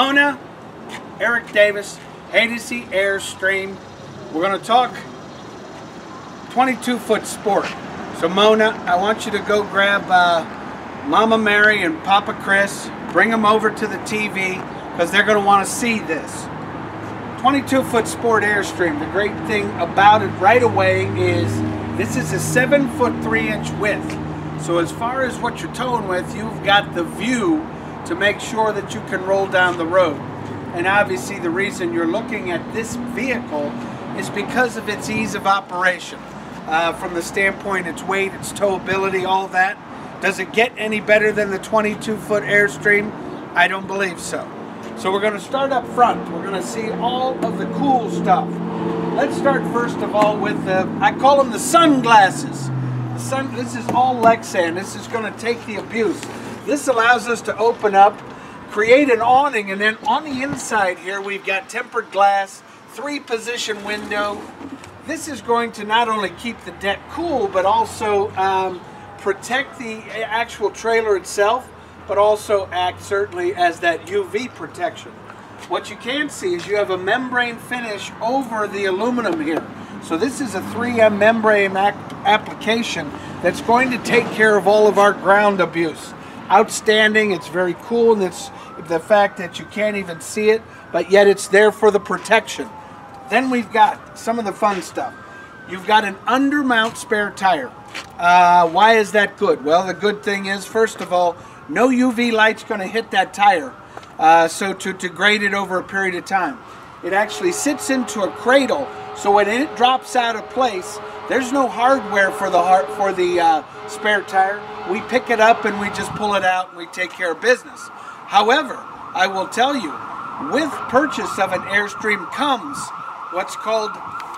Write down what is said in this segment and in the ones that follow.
Mona, Eric Davis, Haydocy Airstream. We're going to talk 22 foot sport. So Mona, I want you to go grab uh, Mama Mary and Papa Chris, bring them over to the TV because they're going to want to see this. 22 foot sport Airstream. The great thing about it right away is this is a 7 foot 3 inch width. So as far as what you're towing with, you've got the view to make sure that you can roll down the road. And obviously the reason you're looking at this vehicle is because of its ease of operation. Uh, from the standpoint its weight, its towability, all that. Does it get any better than the 22 foot Airstream? I don't believe so. So we're going to start up front. We're going to see all of the cool stuff. Let's start first of all with the, I call them the sunglasses. The sun, this is all Lexan. This is going to take the abuse. This allows us to open up, create an awning, and then on the inside here we've got tempered glass, three position window. This is going to not only keep the deck cool, but also um, protect the actual trailer itself but also act certainly as that UV protection. What you can see is you have a membrane finish over the aluminum here. So this is a 3M membrane application that's going to take care of all of our ground abuse. Outstanding, it's very cool, and it's the fact that you can't even see it, but yet it's there for the protection. Then we've got some of the fun stuff. You've got an undermount spare tire. Uh, why is that good? Well, the good thing is, first of all, no UV light's going to hit that tire, uh, so to, to grade it over a period of time. It actually sits into a cradle, so when it drops out of place, there's no hardware for the heart for the uh, spare tire. We pick it up and we just pull it out and we take care of business. However, I will tell you, with purchase of an Airstream comes what's called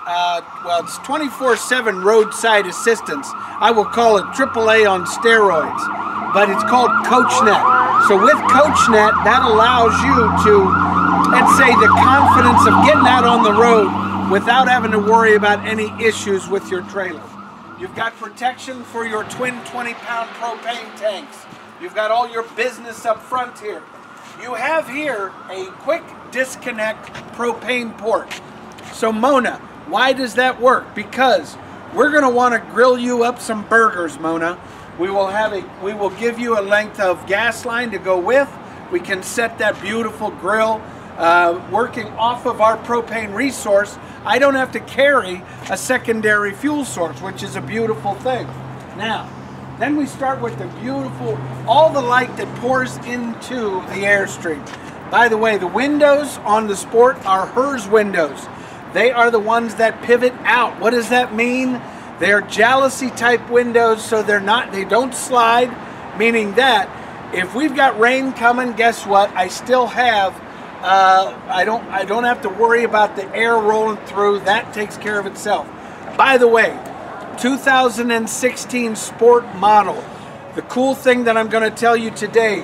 uh, well, it's 24-7 roadside assistance. I will call it AAA on steroids but it's called CoachNet. So with CoachNet, that allows you to, let's say, the confidence of getting out on the road without having to worry about any issues with your trailer. You've got protection for your twin 20-pound propane tanks. You've got all your business up front here. You have here a quick disconnect propane port. So Mona, why does that work? Because we're going to want to grill you up some burgers, Mona. We will have a we will give you a length of gas line to go with. We can set that beautiful grill uh, working off of our propane resource. I don't have to carry a secondary fuel source, which is a beautiful thing. Now, then we start with the beautiful, all the light that pours into the Airstream. By the way, the windows on the Sport are HERS windows. They are the ones that pivot out. What does that mean? They're jalousie type windows, so they're not, they don't slide, meaning that if we've got rain coming, guess what? I still have, uh, I don't, I don't have to worry about the air rolling through. That takes care of itself. By the way, 2016 Sport model. The cool thing that I'm going to tell you today,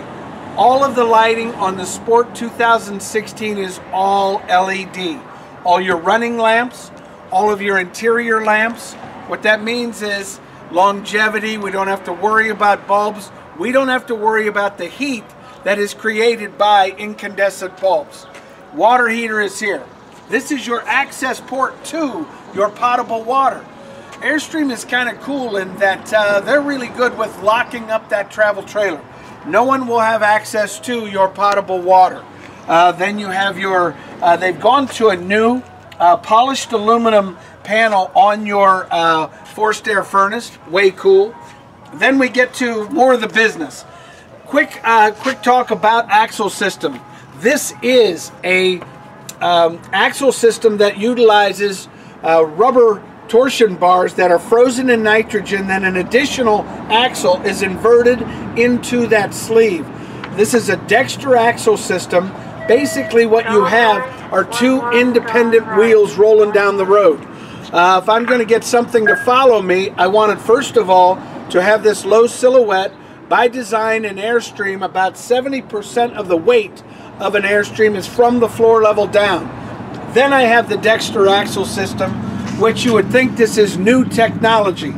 all of the lighting on the Sport 2016 is all LED. All your running lamps, all of your interior lamps, what that means is longevity. We don't have to worry about bulbs. We don't have to worry about the heat that is created by incandescent bulbs. Water heater is here. This is your access port to your potable water. Airstream is kind of cool in that uh, they're really good with locking up that travel trailer. No one will have access to your potable water. Uh, then you have your, uh, they've gone to a new uh, polished aluminum panel on your uh, forced air furnace. Way cool. Then we get to more of the business. Quick, uh, quick talk about axle system. This is a um, axle system that utilizes uh, rubber torsion bars that are frozen in nitrogen. Then an additional axle is inverted into that sleeve. This is a Dexter axle system. Basically, what you have are two independent wheels rolling down the road. Uh, if I'm going to get something to follow me, I wanted first of all to have this low silhouette. By design in Airstream, about 70% of the weight of an Airstream is from the floor level down. Then I have the Dexter axle system, which you would think this is new technology.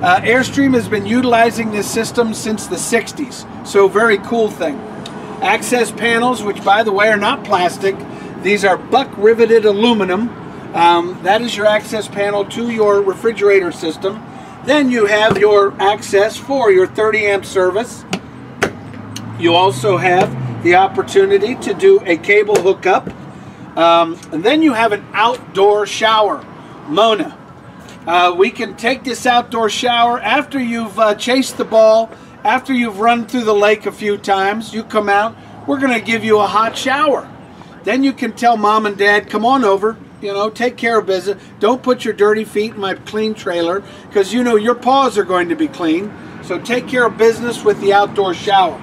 Uh, Airstream has been utilizing this system since the 60s, so very cool thing. access panels, which by the way are not plastic. These are buck riveted aluminum. Um, that is your access panel to your refrigerator system. Then you have your access for your 30 amp service. You also have the opportunity to do a cable hookup. Um, and then you have an outdoor shower. Mona. Uh, we can take this outdoor shower after you've uh, chased the ball, after you've run through the lake a few times. You come out, we're going to give you a hot shower. Then you can tell mom and dad, come on over, you know, take care of business. Don't put your dirty feet in my clean trailer because you know your paws are going to be clean. So take care of business with the outdoor shower.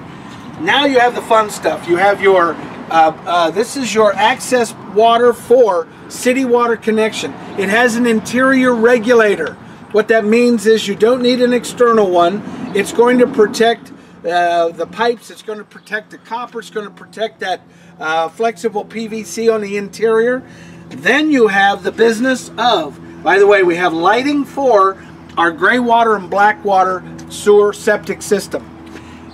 Now you have the fun stuff. You have your, uh, uh, this is your access water for city water connection. It has an interior regulator. What that means is you don't need an external one. It's going to protect uh, the pipes, it's going to protect the copper, it's going to protect that uh, flexible PVC on the interior. Then you have the business of, by the way, we have lighting for our gray water and black water sewer septic system.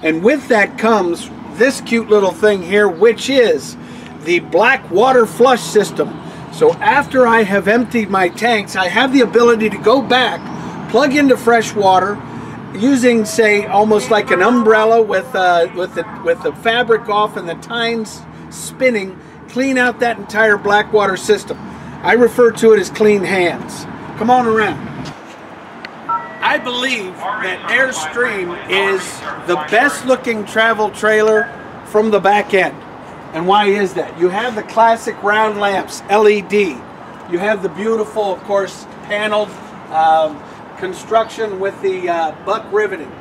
And with that comes this cute little thing here, which is the black water flush system. So after I have emptied my tanks, I have the ability to go back, plug into fresh water, using say almost like an umbrella with uh, with the with the fabric off and the tines spinning, clean out that entire Blackwater system. I refer to it as clean hands. Come on around. I believe that Airstream is the best looking travel trailer from the back end. And why is that? You have the classic round lamps, LED. You have the beautiful, of course, paneled um, construction with the uh, buck riveting.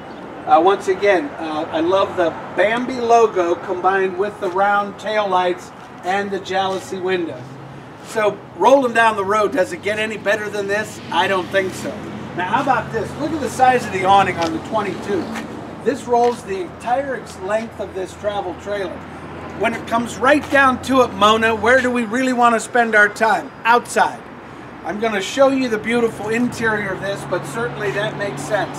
Uh, once again, uh, I love the Bambi logo combined with the round tail lights and the jalousie windows. So rolling down the road, does it get any better than this? I don't think so. Now how about this? Look at the size of the awning on the 22. This rolls the entire length of this travel trailer. When it comes right down to it, Mona, where do we really want to spend our time? Outside. I'm going to show you the beautiful interior of this, but certainly that makes sense.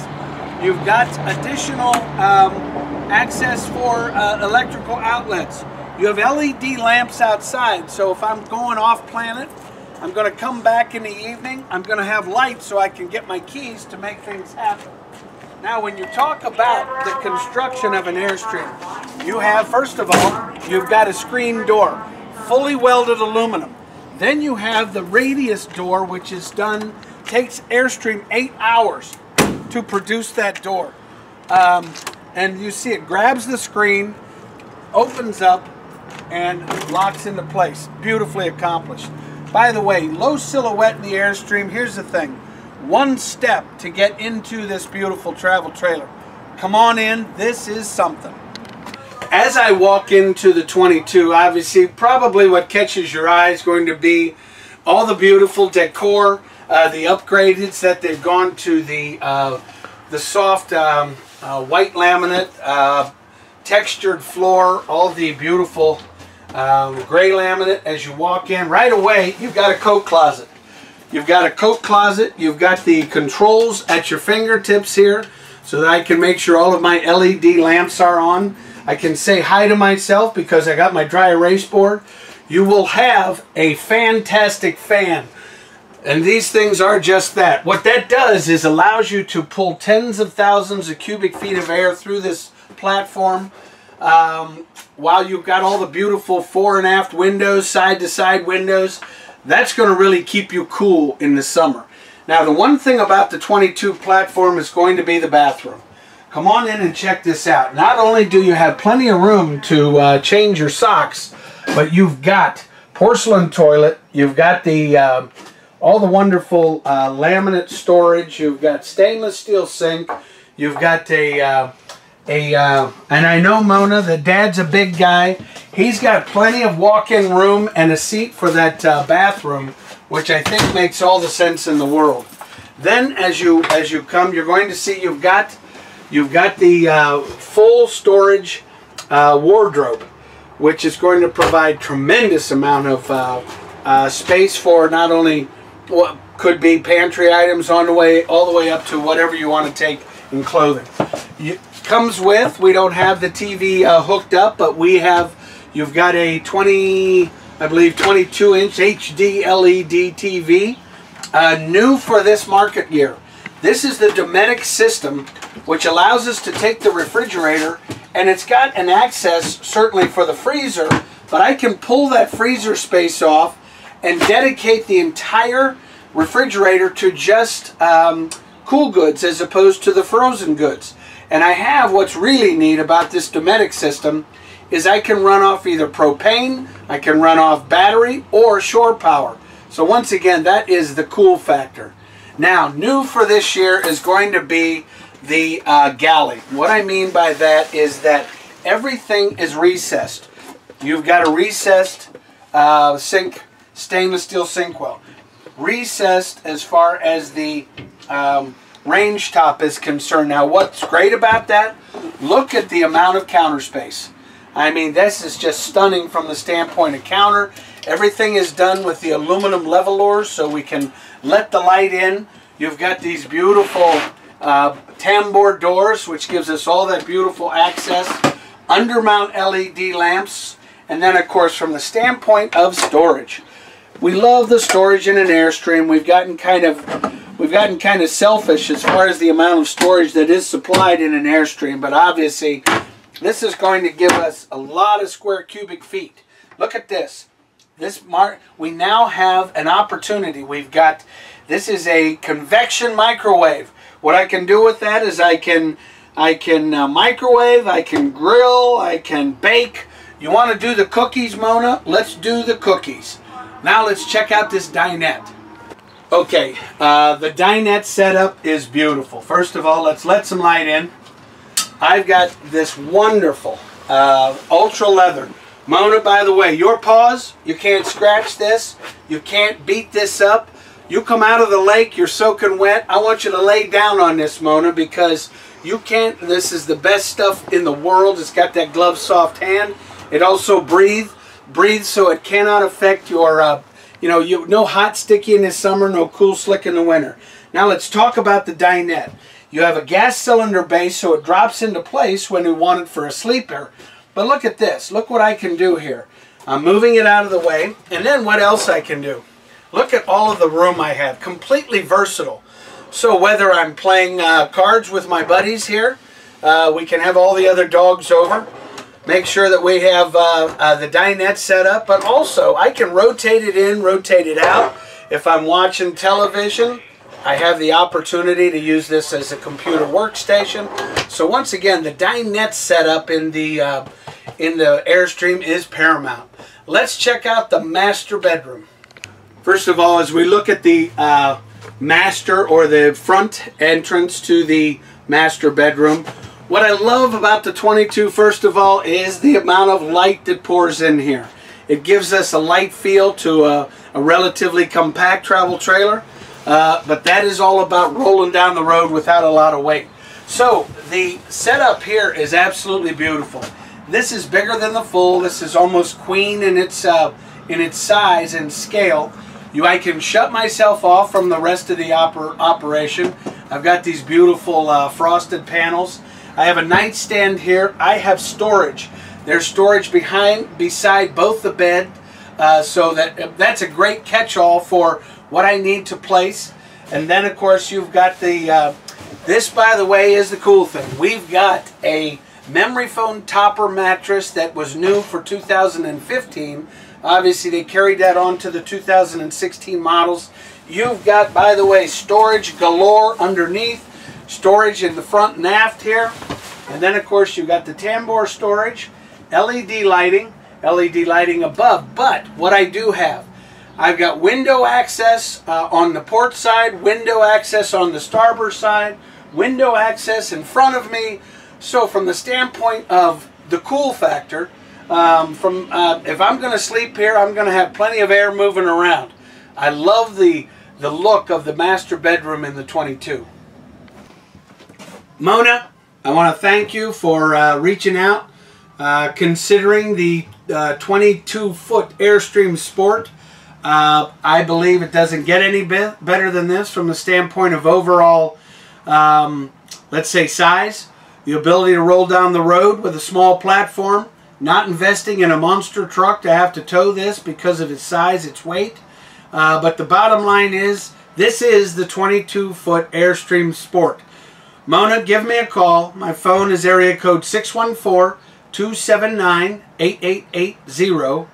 You've got additional um, access for uh, electrical outlets. You have LED lamps outside, so if I'm going off planet, I'm going to come back in the evening. I'm going to have lights so I can get my keys to make things happen. Now, when you talk about the construction of an Airstream, you have, first of all, you've got a screen door, fully welded aluminum. Then you have the radius door, which is done, takes Airstream eight hours to produce that door. Um, and you see it grabs the screen, opens up, and locks into place. Beautifully accomplished. By the way, low silhouette in the Airstream. Here's the thing. One step to get into this beautiful travel trailer. Come on in. This is something. As I walk into the 22, obviously, probably what catches your eye is going to be all the beautiful decor, uh, the upgrades that they've gone to the uh, the soft um, uh, white laminate, uh, textured floor, all the beautiful um, gray laminate as you walk in. Right away, you've got a coat closet. You've got a coat closet. You've got the controls at your fingertips here so that I can make sure all of my LED lamps are on. I can say hi to myself because I got my dry erase board. You will have a fantastic fan. And these things are just that. What that does is allows you to pull tens of thousands of cubic feet of air through this platform um, while you've got all the beautiful fore and aft windows, side to side windows, that's going to really keep you cool in the summer. Now the one thing about the 22 platform is going to be the bathroom. Come on in and check this out. Not only do you have plenty of room to uh, change your socks, but you've got porcelain toilet, you've got the uh, all the wonderful uh, laminate storage, you've got stainless steel sink, you've got a uh, a, uh, and I know Mona, the dad's a big guy. He's got plenty of walk-in room and a seat for that uh, bathroom, which I think makes all the sense in the world. Then, as you as you come, you're going to see you've got you've got the uh, full storage uh, wardrobe, which is going to provide tremendous amount of uh, uh, space for not only what could be pantry items on the way all the way up to whatever you want to take in clothing. You, comes with, we don't have the TV uh, hooked up, but we have, you've got a 20, I believe 22 inch HD LED TV. Uh, new for this market year. This is the Dometic system, which allows us to take the refrigerator, and it's got an access, certainly for the freezer, but I can pull that freezer space off and dedicate the entire refrigerator to just um, cool goods as opposed to the frozen goods. And I have what's really neat about this Dometic system is I can run off either propane, I can run off battery, or shore power. So once again, that is the cool factor. Now, new for this year is going to be the uh, galley. What I mean by that is that everything is recessed. You've got a recessed uh, sink, stainless steel sink well. Recessed as far as the um, range top is concerned. Now, what's great about that? Look at the amount of counter space. I mean, this is just stunning from the standpoint of counter. Everything is done with the aluminum levelers so we can let the light in. You've got these beautiful uh, tambour doors, which gives us all that beautiful access. Undermount LED lamps. And then, of course, from the standpoint of storage. We love the storage in an Airstream. We've gotten kind of we've gotten kind of selfish as far as the amount of storage that is supplied in an Airstream, but obviously this is going to give us a lot of square cubic feet. Look at this. This we now have an opportunity. We've got, this is a convection microwave. What I can do with that is I can, I can uh, microwave, I can grill, I can bake. You want to do the cookies, Mona? Let's do the cookies. Now let's check out this dinette. Okay, uh, the dinette setup is beautiful. First of all, let's let some light in. I've got this wonderful uh, ultra leather Mona, by the way, your paws, you can't scratch this. You can't beat this up. You come out of the lake, you're soaking wet. I want you to lay down on this, Mona, because you can't, this is the best stuff in the world. It's got that glove soft hand. It also breathes, breathes so it cannot affect your, uh, you know, you, no hot sticky in the summer, no cool slick in the winter. Now let's talk about the dinette. You have a gas cylinder base so it drops into place when you want it for a sleeper. But look at this. Look what I can do here. I'm moving it out of the way. And then what else I can do? Look at all of the room I have. Completely versatile. So whether I'm playing uh, cards with my buddies here, uh, we can have all the other dogs over. Make sure that we have uh, uh the dinette set up. But also, I can rotate it in, rotate it out. If I'm watching television, I have the opportunity to use this as a computer workstation. So once again, the dinette setup in the uh, in the Airstream is paramount. Let's check out the master bedroom. First of all, as we look at the uh, master or the front entrance to the master bedroom, what I love about the 22, first of all, is the amount of light that pours in here. It gives us a light feel to a, a relatively compact travel trailer, uh, but that is all about rolling down the road without a lot of weight. So the setup here is absolutely beautiful. This is bigger than the full. This is almost queen in its uh, in its size and scale. You, I can shut myself off from the rest of the oper operation. I've got these beautiful uh, frosted panels. I have a nightstand here. I have storage. There's storage behind, beside both the bed, uh, so that uh, that's a great catch-all for what I need to place. And then, of course, you've got the. Uh, this, by the way, is the cool thing. We've got a memory foam topper mattress that was new for 2015. Obviously, they carried that on to the 2016 models. You've got, by the way, storage galore underneath, storage in the front and aft here. And then, of course, you've got the tambour storage, LED lighting, LED lighting above. But what I do have, I've got window access uh, on the port side, window access on the starboard side, window access in front of me, so from the standpoint of the cool factor, um, from uh, if I'm going to sleep here, I'm going to have plenty of air moving around. I love the the look of the master bedroom in the 22. Mona, I want to thank you for uh, reaching out, uh, considering the 22-foot uh, Airstream Sport. Uh, I believe it doesn't get any bit better than this from the standpoint of overall, um, let's say, size. the ability to roll down the road with a small platform, not investing in a monster truck to have to tow this because of its size, its weight. Uh, but the bottom line is, this is the 22-foot Airstream Sport. Mona, give me a call. My phone is area code 614-279-8880.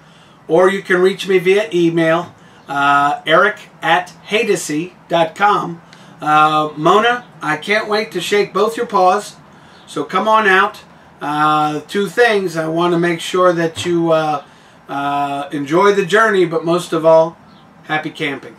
Or you can reach me via email, uh, eric at haydocy.com. Uh, Mona, I can't wait to shake both your paws. So come on out. Uh, two things. I want to make sure that you uh, uh, enjoy the journey, but most of all, happy camping.